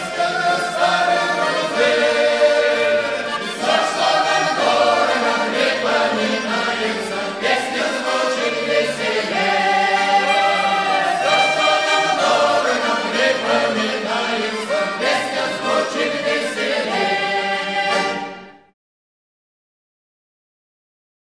Christ,